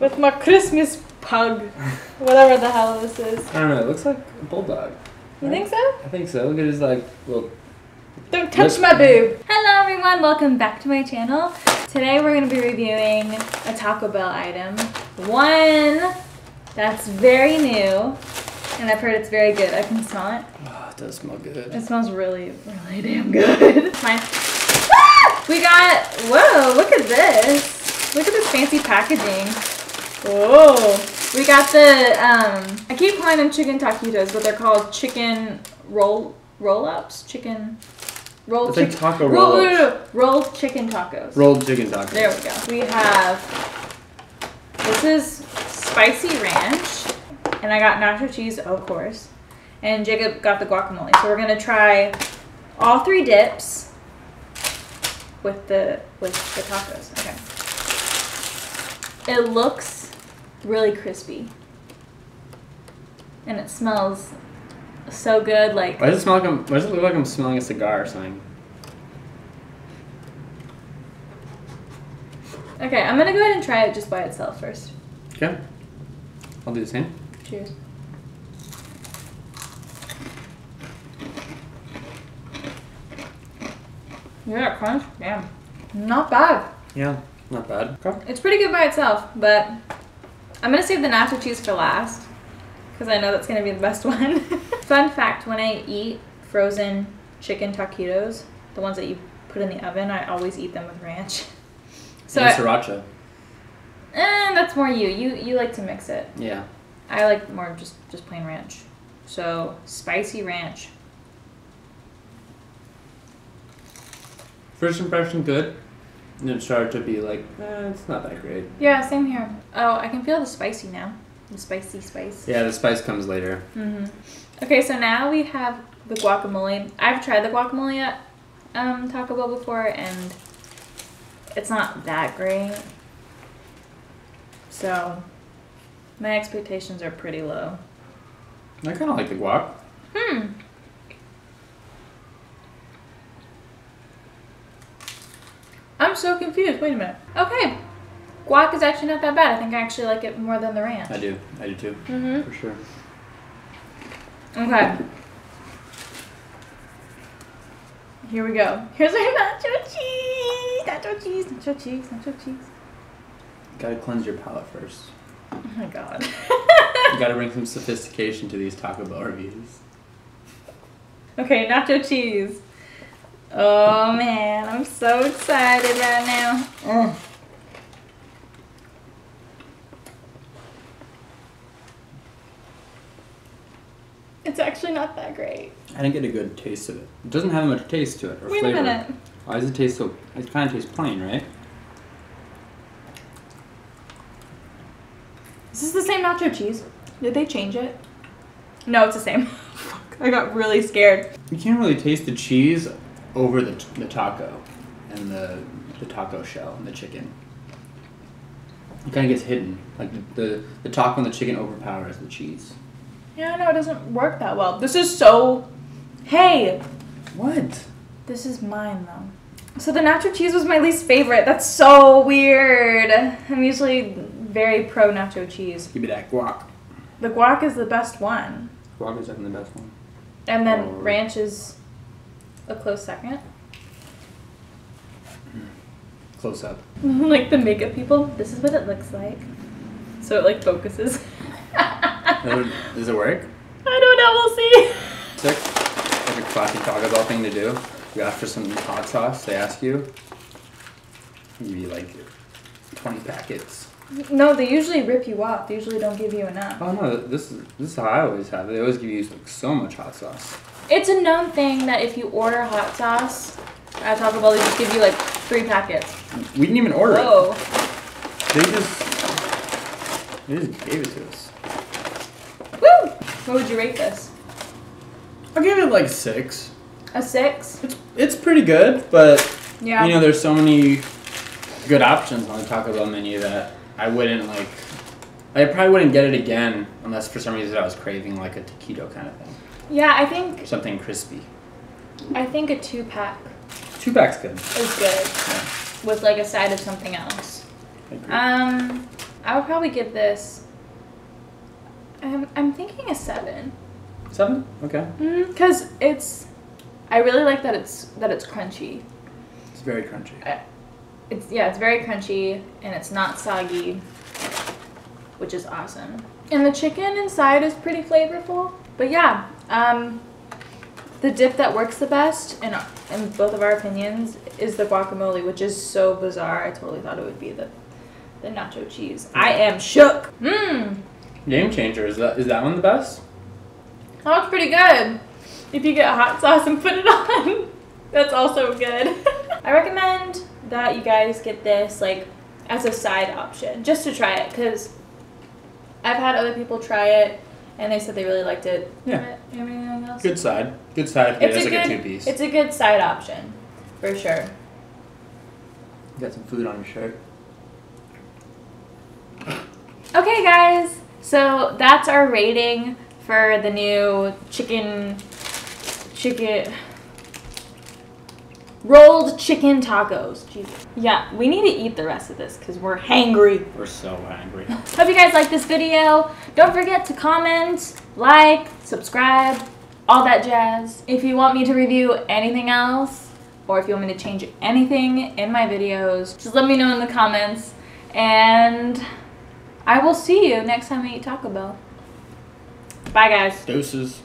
with my Christmas pug, whatever the hell this is. I don't know. It looks like a bulldog. You right? think so? I think so. Look at his like little. Don't touch my boob. Hello everyone, welcome back to my channel. Today we're going to be reviewing a Taco Bell item. One that's very new, and I've heard it's very good. I can smell it. Oh, it does smell good. It smells really, really damn good. Mine. Ah! We got, whoa, look at this. Look at this fancy packaging. Whoa. We got the, um, I keep calling them chicken taquitos, but they're called chicken roll, roll-ups? Chicken, roll like chicken. taco roll, roll. no. Rolled chicken tacos. Rolled chicken tacos. There we go. We have, this is spicy ranch, and I got nacho cheese, of course, and Jacob got the guacamole. So we're gonna try all three dips with the with the tacos. Okay. It looks really crispy, and it smells so good. Like Why does it smell like I'm? Why does it look like I'm smelling a cigar or something? okay, I'm gonna go ahead and try it just by itself first. Okay. I'll do the same. Cheers. Yeah, crunch. Damn. Not bad. Yeah. Not bad. Okay. It's pretty good by itself, but I'm gonna save the nacho cheese for last because I know that's gonna be the best one. Fun fact: when I eat frozen chicken taquitos, the ones that you put in the oven, I always eat them with ranch. So, and I, sriracha. eh, that's more you. You you like to mix it. Yeah. I like more just just plain ranch. So spicy ranch. First impression good. And then it started to be like, eh, it's not that great. Yeah, same here. Oh, I can feel the spicy now. The spicy spice. Yeah, the spice comes later. hmm Okay, so now we have the guacamole. I've tried the guacamole at um, Taco Bell before, and it's not that great. So my expectations are pretty low. I kind of like the guac. Hmm. So confused. Wait a minute. Okay. Guac is actually not that bad. I think I actually like it more than the ranch. I do. I do too. Mm-hmm. For sure. Okay. Here we go. Here's our nacho cheese. Nacho cheese. Nacho cheese. Nacho cheese. Gotta cleanse your palate first. Oh my god. You gotta bring some sophistication to these Taco Bell reviews. okay, nacho cheese. Oh man, I'm so excited right now. Ugh. It's actually not that great. I didn't get a good taste of it. It doesn't have much taste to it or Wait flavor. a minute. Why does it taste so? It kind of tastes plain, right? Is this the same nacho cheese? Did they change it? No, it's the same. Fuck, I got really scared. You can't really taste the cheese over the, the taco and the the taco shell and the chicken. It kind of gets hidden. Like the, the the taco and the chicken overpowers the cheese. Yeah, no, it doesn't work that well. This is so. Hey, What? this is mine though. So the nacho cheese was my least favorite. That's so weird. I'm usually very pro nacho cheese. Give me that guac. The guac is the best one, Guac is definitely the best one. and then Oh. ranch is a close second. Close up. like the makeup people, this is what it looks like. So it like focuses. Does it work? I don't know. We'll see. It's like, a classic Taco Bell thing to do. You ask for some hot sauce, they ask you. Maybe like 20 packets. No, they usually rip you off. They usually don't give you enough. Oh no, this is this is how I always have it. They always give you like so much hot sauce. It's a known thing that if you order hot sauce at Taco Bell, they just give you like three packets. We didn't even order Whoa. it. They just they just gave it to us. Woo! What would you rate this? I'll give it like six. A six? It's it's pretty good, but Yeah. you know there's so many good options on the Taco Bell menu that I wouldn't like. I probably wouldn't get it again unless for some reason I was craving like a taquito kind of thing, yeah, I think something crispy. I think a two pack Two packs good. is good with like a side of something else. I. Um, I would probably give this. I'm, I'm thinking a seven. Seven? Okay. Because it's, I really like that it's that it's crunchy. It's very crunchy. It's yeah, it's very crunchy and it's not soggy, which is awesome. And the chicken inside is pretty flavorful. But yeah, um, the dip that works the best in in both of our opinions is the guacamole, which is so bizarre. I totally thought it would be the the nacho cheese. I am shook. Mmm, Game changer. Is that is that one the best? that looks pretty good. If you get hot sauce and put it on, that's also good. I recommend that you guys get this like as a side option, just to try it, because I've had other people try it and they said they really liked it. Yeah. Everything else. Good side. Good side. Yeah, It's it's a like good. a two piece. It's a good side option, for sure. You got some food on your shirt. Okay, guys. So that's our rating for the new chicken, chicken, rolled chicken tacos. Jesus. Yeah, we need to eat the rest of this because we're hangry. We're so hungry. Hope you guys like this video. Don't forget to comment, like, subscribe, all that jazz. If you want me to review anything else, or if you want me to change anything in my videos, just let me know in the comments. And I will see you next time we eat Taco Bell. Bye, guys. Doses.